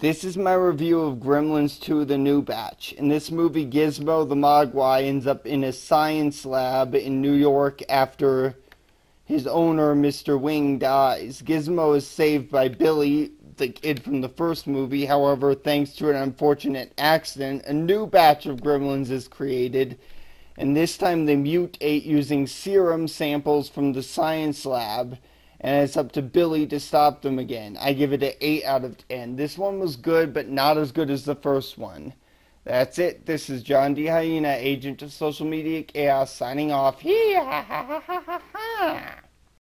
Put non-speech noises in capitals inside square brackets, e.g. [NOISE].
This is my review of Gremlins 2 The New Batch. In this movie, Gizmo the Mogwai ends up in a science lab in New York after his owner, Mr. Wing, dies. Gizmo is saved by Billy, the kid from the first movie. However, thanks to an unfortunate accident, a new batch of gremlins is created, and this time they mutate using serum samples from the science lab and it's up to Billy to stop them again. I give it an 8 out of 10. This one was good, but not as good as the first one. That's it. This is John D. Hyena, agent of social media chaos, signing off. [LAUGHS]